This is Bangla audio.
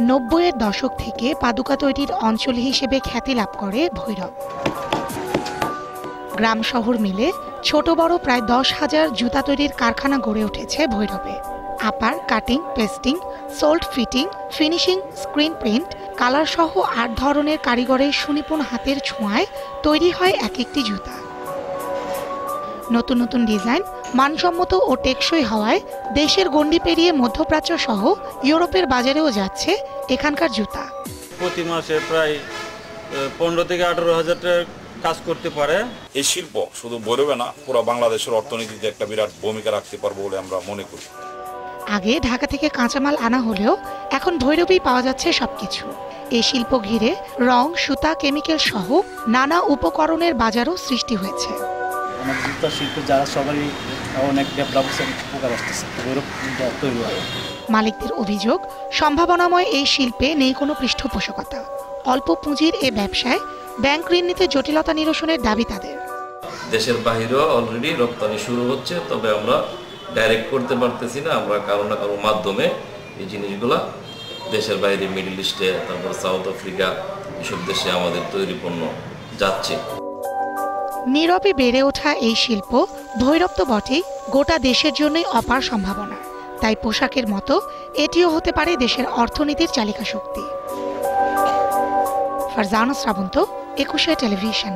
নব্বইয়ের দশক থেকে পাদুকা তৈরির অঞ্চল হিসেবে খ্যাতি লাভ করে ভৈরব। গ্রাম শহর মিলে ছোট বড় প্রায় দশ হাজার জুতা তৈরির কারখানা গড়ে উঠেছে ভৈরবে। Upper, cutting pasting sole fitting, finishing, screen print colour সহ আট ধরনের কারিগরের সুনিপুণ হাতের ছোঁয়ায় তৈরি হয় এক একটি জুতা। নতুন নতুন ডিজাইন মানসম্মত ও টেকসই হওয়ায় দেশের গণ্ডি পেরিয়ে মধ্যপ্রাচ্য সহ ইউরোপের বাজারেও যাচ্ছে এখানকার জুতা। প্রতি মাসে প্রায় পনেরো থেকে আঠারো হাজার টাকা কাজ করতে পারে। এই শিল্প শুধু বলবে না পুরো বাংলাদেশের অর্থনীতিতে একটা বিরাট ভূমিকা রাখতে পারব বলে আমরা মনে করি। আগে ঢাকা থেকে কাঁচামাল আনা হলেও এখন ভৈরবেই পাওয়া যাচ্ছে সবকিছু। এই শিল্প ঘিরে রং সুতা কেমিক্যাল সহ নানা উপকরণের বাজারও সৃষ্টি হয়েছে। আমাদের জুতা শিল্পে যারা সবারই অনেক আসতেছে। গৌরব তৈরি হয়। মালিকদের অভিযোগ সম্ভাবনাময় এই শিল্পে নেই কোনো পৃষ্ঠপোষকতা। অল্প পুঁজির এ ব্যবসায় ব্যাংক ঋণ নিতে জটিলতা নিরসনের দাবি তাদের। দেশের বাহিরেও অলরেডি রপ্তানি শুরু হচ্ছে তবে আমরা ডাইরেক্ট করতে পারতেছি না। আমরা কারও না কারও মাধ্যমে এই জিনিসগুলা দেশের বাইরে মিডল ইস্টে তারপর সাউথ আফ্রিকা এসব দেশে আমাদের তৈরি পণ্য যাচ্ছে। নীরবে বেড়ে ওঠা এই শিল্প ভৈরব তো বটেই, গোটা দেশের জন্যই অপার সম্ভাবনা। তাই পোশাকের মতো এটিও হতে পারে দেশের অর্থনীতির চালিকা শক্তি ফারজানা শ্রাবন্ত একুশে টেলিভিশন।